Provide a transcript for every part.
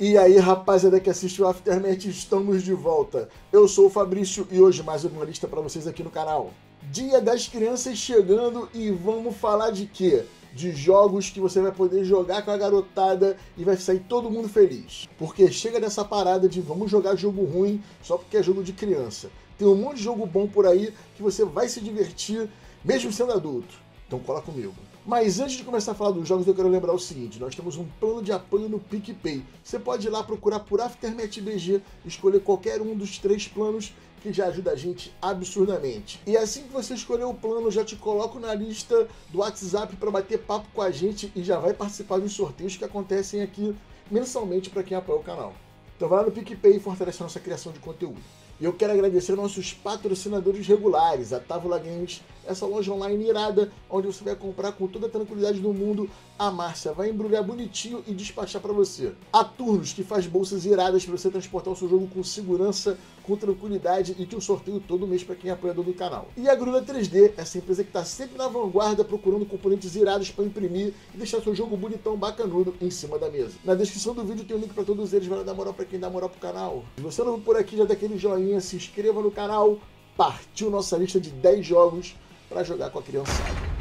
E aí, rapaziada que assiste o Aftermath, estamos de volta. Eu sou o Fabrício e hoje mais uma lista para vocês aqui no canal. Dia das Crianças chegando e vamos falar de quê? De jogos que você vai poder jogar com a garotada e vai sair todo mundo feliz. Porque chega dessa parada de vamos jogar jogo ruim só porque é jogo de criança. Tem um monte de jogo bom por aí que você vai se divertir mesmo sendo adulto. Então cola comigo. Mas antes de começar a falar dos jogos, eu quero lembrar o seguinte: nós temos um plano de apoio no PicPay. Você pode ir lá procurar por Aftermath BG, escolher qualquer um dos três planos que já ajuda a gente absurdamente. E assim que você escolher o plano, já te coloco na lista do WhatsApp para bater papo com a gente e já vai participar dos sorteios que acontecem aqui mensalmente para quem apoia o canal. Então vai lá no PicPay e fortalece a nossa criação de conteúdo. E eu quero agradecer nossos patrocinadores regulares, a Távola Games, essa loja online irada, onde você vai comprar com toda a tranquilidade do mundo. A Márcia vai embrulhar bonitinho e despachar para você. A Turnos, que faz bolsas iradas para você transportar o seu jogo com segurança, com tranquilidade e que eu sorteio todo mês para quem é apoiador do canal. E a Grula 3D, essa empresa que está sempre na vanguarda procurando componentes irados para imprimir e deixar seu jogo bonitão, bacanudo em cima da mesa. Na descrição do vídeo tem o um link para todos eles, vai dar moral para quem dá moral pro canal. Se você não por aqui, já dá aquele joinha, se inscreva no canal. Partiu nossa lista de 10 jogos para jogar com a criançada.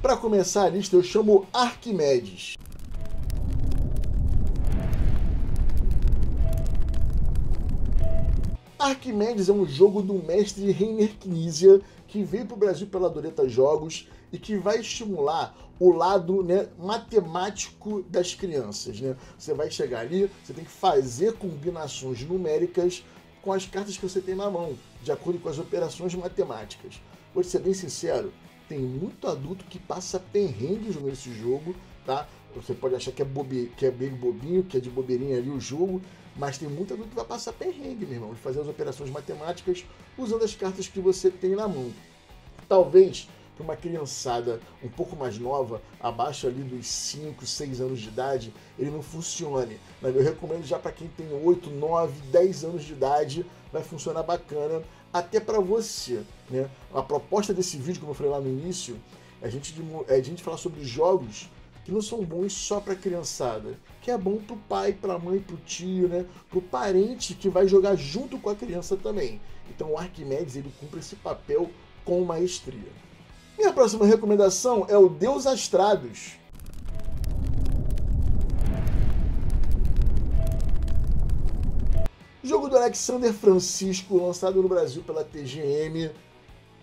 Para começar a lista, eu chamo Arquimedes. Arquimedes é um jogo do mestre Reiner Knizia que veio para o Brasil pela Doreta Jogos e que vai estimular o lado né, matemático das crianças. Né? Você vai chegar ali, você tem que fazer combinações numéricas com as cartas que você tem na mão, de acordo com as operações matemáticas. Vou ser bem sincero, tem muito adulto que passa perrengue jogando esse jogo, tá? Você pode achar que é, bobe, que é bem bobinho, que é de bobeirinha ali o jogo, mas tem muito adulto que vai passar perrengue, meu irmão, de fazer as operações matemáticas usando as cartas que você tem na mão. Talvez para uma criançada um pouco mais nova, abaixo ali dos 5, 6 anos de idade, ele não funcione. Mas eu recomendo já para quem tem 8, 9, 10 anos de idade, vai funcionar bacana até para você. Né? A proposta desse vídeo, como eu falei lá no início, é a gente, é a gente falar sobre jogos que não são bons só para criançada, que é bom para o pai, para a mãe, para o tio, né? para o parente que vai jogar junto com a criança também. Então o Arquimedes ele cumpre esse papel com maestria. Minha próxima recomendação é o Deus Astrados. Jogo do Alexander Francisco, lançado no Brasil pela TGM,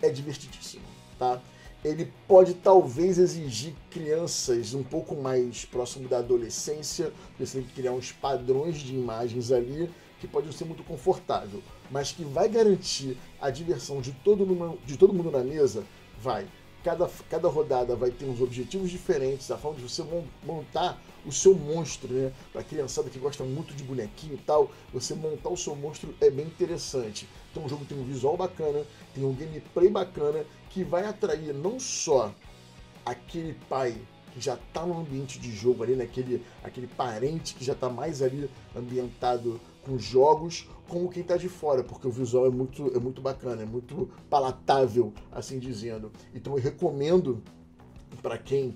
é divertidíssimo, tá? ele pode talvez exigir crianças um pouco mais próximo da adolescência, porque você tem que criar uns padrões de imagens ali que pode ser muito confortável, mas que vai garantir a diversão de todo mundo, de todo mundo na mesa, vai. Cada, cada rodada vai ter uns objetivos diferentes, a forma de você montar o seu monstro, né? Para criançada que gosta muito de bonequinho e tal, você montar o seu monstro é bem interessante. Então o jogo tem um visual bacana, tem um gameplay bacana que vai atrair não só aquele pai que já está no ambiente de jogo ali, naquele aquele parente que já está mais ali ambientado com jogos, como quem está de fora, porque o visual é muito, é muito bacana, é muito palatável, assim dizendo. Então eu recomendo para quem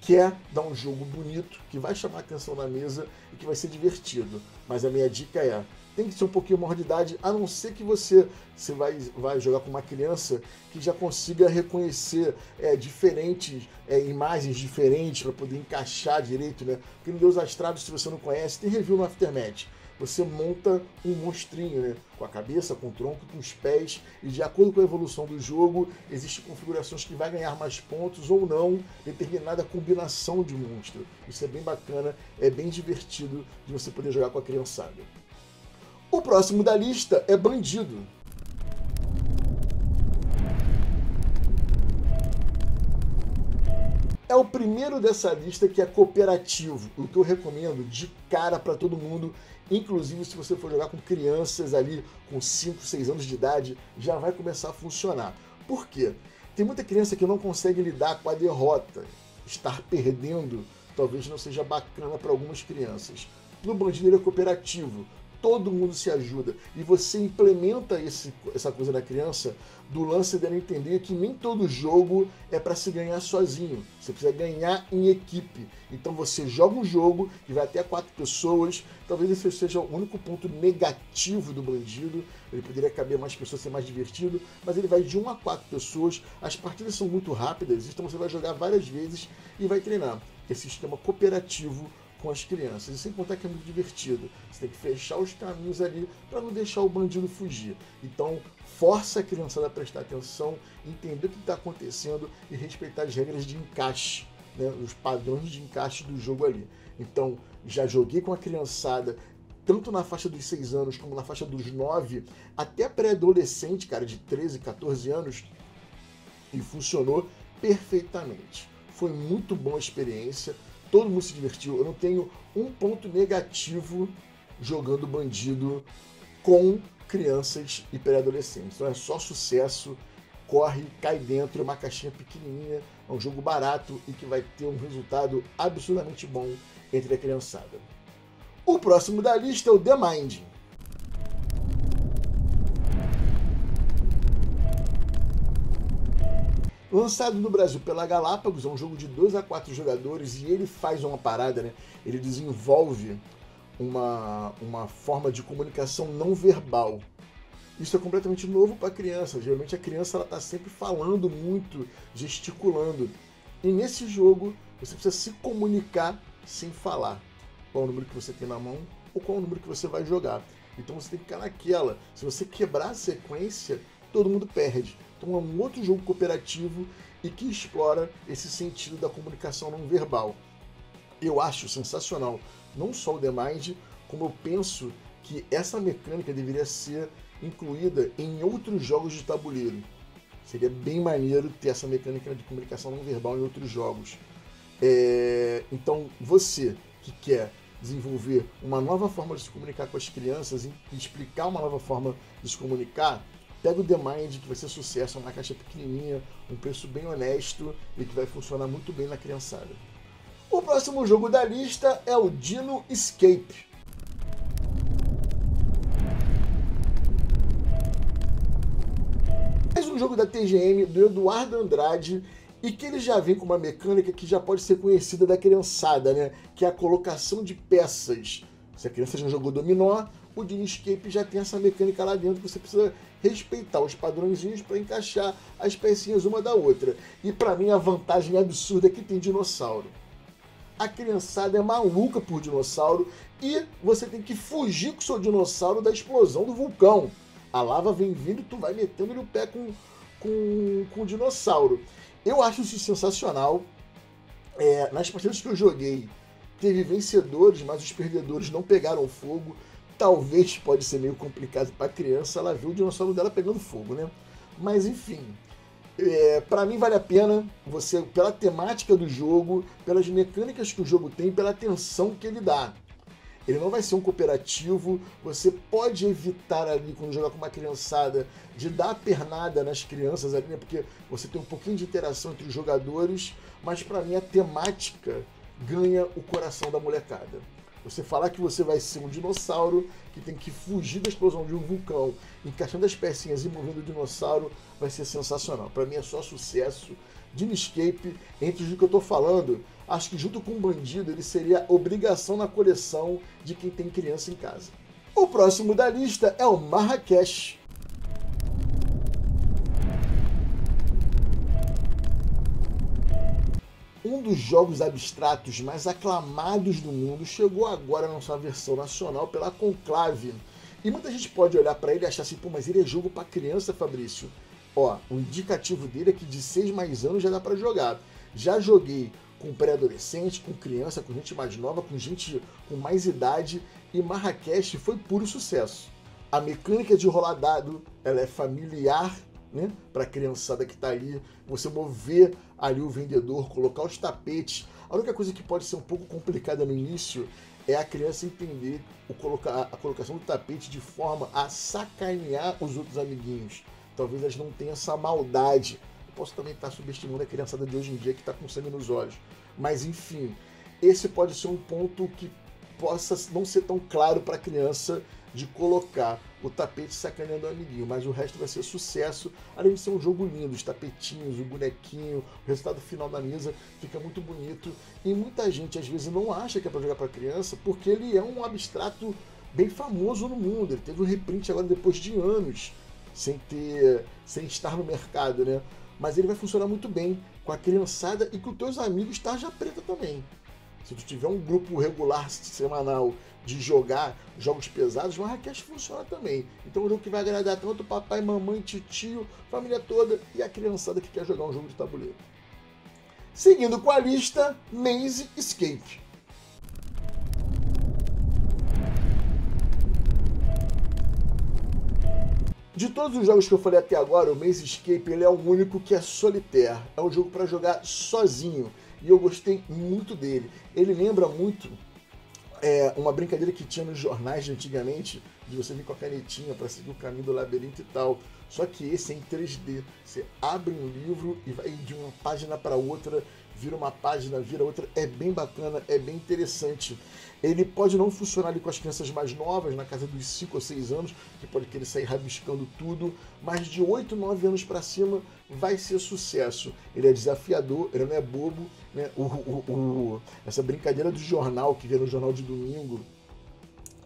quer dar um jogo bonito, que vai chamar a atenção na mesa e que vai ser divertido. Mas a minha dica é, tem que ser um pouquinho maior de idade, a não ser que você, você vai, vai jogar com uma criança que já consiga reconhecer é, diferentes é, imagens diferentes para poder encaixar direito, né? Porque no Deus Astrados, se você não conhece, tem review no Aftermath você monta um monstrinho, né? Com a cabeça, com o tronco, com os pés, e de acordo com a evolução do jogo, existem configurações que vai ganhar mais pontos ou não, determinada combinação de monstro. Isso é bem bacana, é bem divertido de você poder jogar com a criançada. O próximo da lista é Bandido. É o primeiro dessa lista que é cooperativo, o que eu recomendo de cara para todo mundo, inclusive se você for jogar com crianças ali com 5, 6 anos de idade, já vai começar a funcionar. Por quê? Tem muita criança que não consegue lidar com a derrota. Estar perdendo talvez não seja bacana para algumas crianças. No é cooperativo. Todo mundo se ajuda. E você implementa esse, essa coisa na criança do lance dela entender que nem todo jogo é para se ganhar sozinho. Você precisa ganhar em equipe. Então você joga um jogo que vai até quatro pessoas. Talvez esse seja o único ponto negativo do bandido. Ele poderia caber mais pessoas, ser mais divertido. Mas ele vai de uma a quatro pessoas. As partidas são muito rápidas, então você vai jogar várias vezes e vai treinar. Esse sistema cooperativo com as crianças. E sem contar que é muito divertido. Você tem que fechar os caminhos ali para não deixar o bandido fugir. Então, força a criançada a prestar atenção, entender o que está acontecendo e respeitar as regras de encaixe, né, os padrões de encaixe do jogo ali. Então, já joguei com a criançada, tanto na faixa dos 6 anos como na faixa dos 9, até pré-adolescente, cara, de 13, 14 anos, e funcionou perfeitamente. Foi muito boa a experiência todo mundo se divertiu. Eu não tenho um ponto negativo jogando bandido com crianças e pré-adolescentes. Então é só sucesso, corre, cai dentro, é uma caixinha pequenininha, é um jogo barato e que vai ter um resultado absurdamente bom entre a criançada. O próximo da lista é o The Mind. Lançado no Brasil pela Galápagos, é um jogo de 2 a 4 jogadores e ele faz uma parada, né? Ele desenvolve uma, uma forma de comunicação não verbal. Isso é completamente novo para a criança. Geralmente a criança ela está sempre falando muito, gesticulando. E nesse jogo você precisa se comunicar sem falar. Qual o número que você tem na mão ou qual o número que você vai jogar. Então você tem que ficar naquela. Se você quebrar a sequência, todo mundo perde. Então é um outro jogo cooperativo e que explora esse sentido da comunicação não verbal. Eu acho sensacional não só o The Mind, como eu penso que essa mecânica deveria ser incluída em outros jogos de tabuleiro. Seria bem maneiro ter essa mecânica de comunicação não verbal em outros jogos. É... Então, você que quer desenvolver uma nova forma de se comunicar com as crianças e explicar uma nova forma de se comunicar, Pega o The Mind, que vai ser sucesso, é uma caixa pequenininha, um preço bem honesto e que vai funcionar muito bem na criançada. O próximo jogo da lista é o Dino Escape. Mais um jogo da TGM do Eduardo Andrade e que ele já vem com uma mecânica que já pode ser conhecida da criançada, né? Que é a colocação de peças. Se a criança já jogou dominó, o Escape já tem essa mecânica lá dentro que você precisa respeitar os padrõezinhos para encaixar as pecinhas uma da outra. E para mim a vantagem absurda é que tem dinossauro. A criançada é maluca por dinossauro e você tem que fugir com o seu dinossauro da explosão do vulcão. A lava vem vindo e tu vai metendo o pé com, com, com o dinossauro. Eu acho isso sensacional. É, nas partidas que eu joguei, teve vencedores, mas os perdedores não pegaram fogo talvez pode ser meio complicado para criança ela ver o dinossauro dela pegando fogo, né? Mas enfim, é, para mim vale a pena você pela temática do jogo, pelas mecânicas que o jogo tem, pela atenção que ele dá. Ele não vai ser um cooperativo, você pode evitar ali, quando jogar com uma criançada, de dar pernada nas crianças ali, né? Porque você tem um pouquinho de interação entre os jogadores, mas para mim a temática ganha o coração da molecada. Você falar que você vai ser um dinossauro que tem que fugir da explosão de um vulcão, encaixando as pecinhas e movendo o dinossauro, vai ser sensacional. Para mim é só sucesso. Escape, entre os que eu estou falando, acho que junto com o Bandido ele seria obrigação na coleção de quem tem criança em casa. O próximo da lista é o Marrakech. Um dos jogos abstratos mais aclamados do mundo chegou agora na sua versão nacional pela Conclave. E muita gente pode olhar para ele e achar assim, pô, mas ele é jogo para criança, Fabrício. Ó, o indicativo dele é que de 6 mais anos já dá para jogar. Já joguei com pré-adolescente, com criança, com gente mais nova, com gente com mais idade e Marrakech foi puro sucesso. A mecânica de rolar dado, ela é familiar né, para a criançada que está ali, você mover ali o vendedor, colocar os tapetes. A única coisa que pode ser um pouco complicada no início é a criança entender o colocar, a colocação do tapete de forma a sacanear os outros amiguinhos. Talvez elas não tenham essa maldade. Eu posso também estar subestimando a criançada de hoje em dia que está com sangue nos olhos. Mas enfim, esse pode ser um ponto que possa não ser tão claro para a criança de colocar o tapete sacaneando o amiguinho, mas o resto vai ser sucesso, além de ser um jogo lindo, os tapetinhos, o bonequinho, o resultado final da mesa fica muito bonito e muita gente às vezes não acha que é para jogar para criança porque ele é um abstrato bem famoso no mundo, ele teve um reprint agora depois de anos sem ter, sem estar no mercado, né? Mas ele vai funcionar muito bem com a criançada e com os teus amigos tarja preta também. Se tu tiver um grupo regular semanal de jogar jogos pesados, Marrakech funciona também. Então é um jogo que vai agradar tanto papai, mamãe, tio, família toda e a criançada que quer jogar um jogo de tabuleiro. Seguindo com a lista, Maze Escape. De todos os jogos que eu falei até agora, o Maze Escape ele é o único que é solitário. É um jogo para jogar sozinho e eu gostei muito dele. Ele lembra muito é, uma brincadeira que tinha nos jornais de antigamente, de você vir com a canetinha para seguir o caminho do labirinto e tal. Só que esse é em 3D. Você abre um livro e vai de uma página para outra vira uma página, vira outra, é bem bacana, é bem interessante. Ele pode não funcionar ali com as crianças mais novas, na casa dos 5 ou 6 anos, que pode querer sair rabiscando tudo, mas de 8, 9 anos para cima vai ser sucesso. Ele é desafiador, ele não é bobo, né? O, o, o, essa brincadeira do jornal, que vê no jornal de domingo,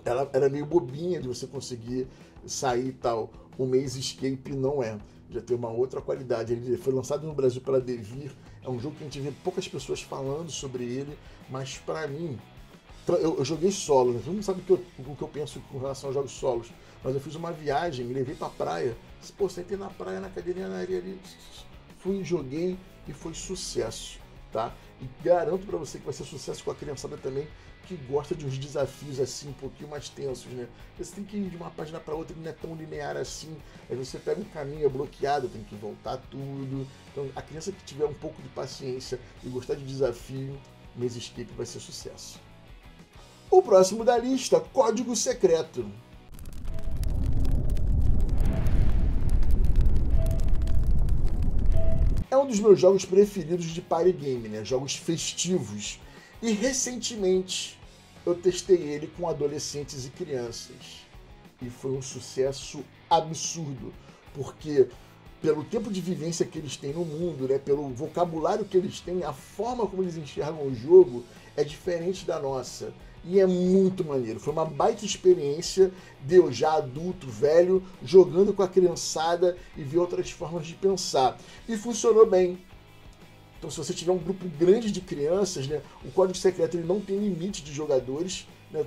ela era meio bobinha de você conseguir sair e tal. O Maze Escape não é. Já tem uma outra qualidade. Ele foi lançado no Brasil pela Devir, é um jogo que a gente vê poucas pessoas falando sobre ele, mas para mim, eu, eu, joguei solo, né? todo mundo sabe o que, eu, o que eu penso com relação aos jogos solos, mas eu fiz uma viagem, me levei pra praia, pô, sentei na praia, na cadeirinha na areia ali, fui, joguei e foi sucesso, tá? E garanto para você que vai ser sucesso com a criançada também, que gosta de uns desafios assim, um pouquinho mais tensos, né? Você tem que ir de uma página para outra, não é tão linear assim. Aí você pega um caminho é bloqueado, tem que voltar tudo. Então, a criança que tiver um pouco de paciência e gostar de desafio, Maze Escape vai ser sucesso. O próximo da lista, Código Secreto. É um dos meus jogos preferidos de party game, né? Jogos festivos. E recentemente eu testei ele com adolescentes e crianças. E foi um sucesso absurdo, porque pelo tempo de vivência que eles têm no mundo, né, pelo vocabulário que eles têm, a forma como eles enxergam o jogo é diferente da nossa. E é muito maneiro. Foi uma baita experiência de eu já adulto, velho, jogando com a criançada e ver outras formas de pensar. E funcionou bem. Então, se você tiver um grupo grande de crianças, né, o código secreto ele não tem limite de jogadores. Né,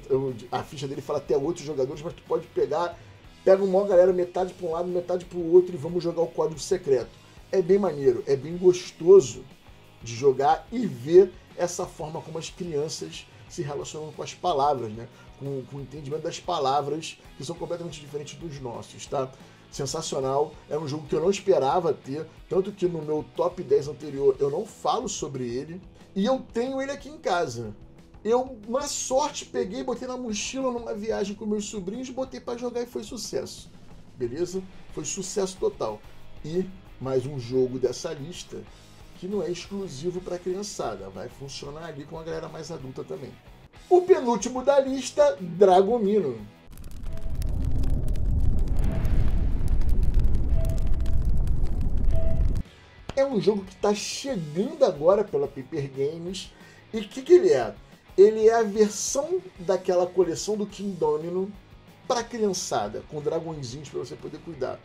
a ficha dele fala até oito jogadores, mas tu pode pegar, pega uma galera, metade para um lado, metade para o outro e vamos jogar o código secreto. É bem maneiro, é bem gostoso de jogar e ver essa forma como as crianças se relacionam com as palavras, né? com, com o entendimento das palavras que são completamente diferentes dos nossos, tá? sensacional. É um jogo que eu não esperava ter, tanto que no meu top 10 anterior eu não falo sobre ele. E eu tenho ele aqui em casa. Eu, na sorte, peguei, botei na mochila numa viagem com meus sobrinhos, botei para jogar e foi sucesso. Beleza? Foi sucesso total. E mais um jogo dessa lista que não é exclusivo para criançada, vai funcionar ali com a galera mais adulta também. O penúltimo da lista, Dragomino. é um jogo que está chegando agora pela Paper Games. E o que, que ele é? Ele é a versão daquela coleção do King Domino para criançada, com dragõezinhos para você poder cuidar.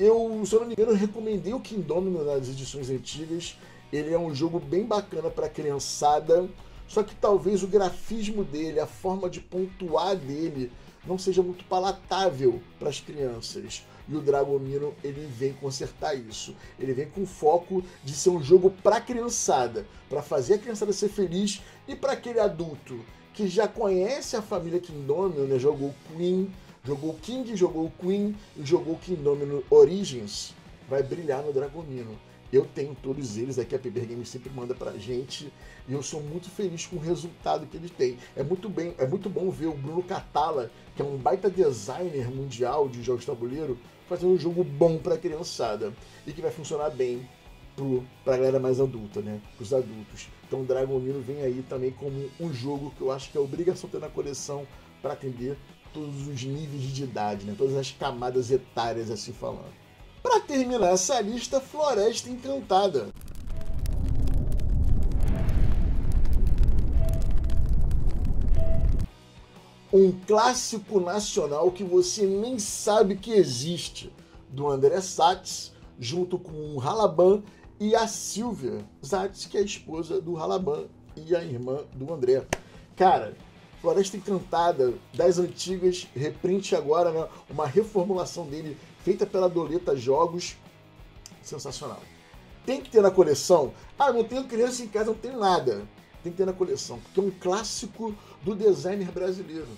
Eu, se eu não me engano, recomendei o King Domino nas edições antigas. Ele é um jogo bem bacana para criançada, só que talvez o grafismo dele, a forma de pontuar dele, não seja muito palatável para as crianças. E o Dragomino ele vem consertar isso. Ele vem com foco de ser um jogo para criançada, para fazer a criançada ser feliz e para aquele adulto que já conhece a família Kingdomino, né? Jogou Queen, jogou King, jogou Queen e jogou Kingdomino Origins, vai brilhar no Dragomino. Eu tenho todos eles aqui, a Paper Games sempre manda pra gente e eu sou muito feliz com o resultado que eles têm. É muito, bem, é muito bom ver o Bruno Catala, que é um baita designer mundial de jogos de tabuleiro, fazer um jogo bom para a criançada e que vai funcionar bem para a galera mais adulta, né? Os adultos. Então Dragon Mino vem aí também como um jogo que eu acho que é obrigação ter na coleção para atender todos os níveis de idade, né? todas as camadas etárias assim falando. Para terminar essa lista, Floresta Encantada. Um clássico nacional que você nem sabe que existe, do André Satz, junto com o Halaban e a Silvia Zatz, que é a esposa do Halaban e a irmã do André. Cara, Floresta Encantada das antigas, reprint agora, né? Uma reformulação dele feita pela Doleta Jogos. Sensacional. Tem que ter na coleção. Ah, não tenho criança em casa, não tenho nada. Tem que ter na coleção, porque é um clássico do designer brasileiro.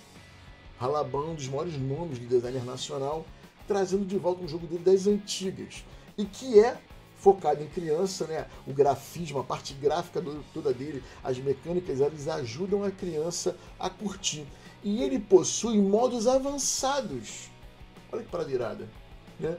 Halaban, um dos maiores nomes do designer nacional, trazendo de volta um jogo dele das antigas. E que é focado em criança, né? O grafismo, a parte gráfica do, toda dele, as mecânicas, eles ajudam a criança a curtir. E ele possui modos avançados. Olha que parada irada, né?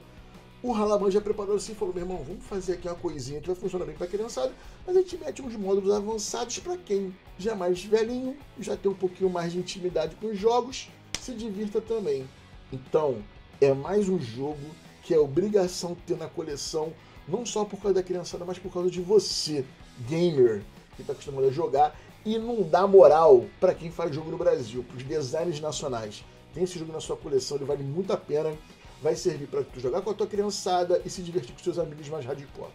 O Halaman já preparou assim e falou: meu irmão, vamos fazer aqui uma coisinha que vai funcionar bem para criançada, mas a gente mete uns módulos avançados para quem já é mais velhinho, já tem um pouquinho mais de intimidade com os jogos, se divirta também. Então, é mais um jogo que é obrigação ter na coleção não só por causa da criançada, mas por causa de você, gamer, que está acostumado a jogar e não dá moral para quem faz jogo no Brasil, para os designers nacionais. Tem esse jogo na sua coleção, ele vale muito a pena, vai servir para tu jogar com a tua criançada e se divertir com seus amigos mais hardcore.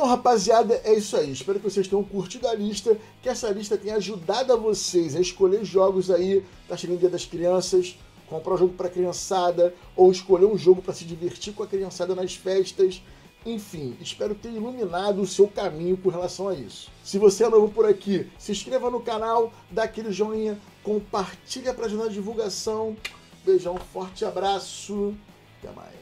Então, rapaziada, é isso aí. Espero que vocês tenham curtido a lista, que essa lista tenha ajudado a vocês a escolher jogos aí. Tá chegando o Dia das Crianças, comprar um jogo para criançada ou escolher um jogo para se divertir com a criançada nas festas. Enfim, espero ter iluminado o seu caminho com relação a isso. Se você é novo por aqui, se inscreva no canal, dá aquele joinha, compartilha para ajudar na divulgação. Beijão, forte abraço, até mais.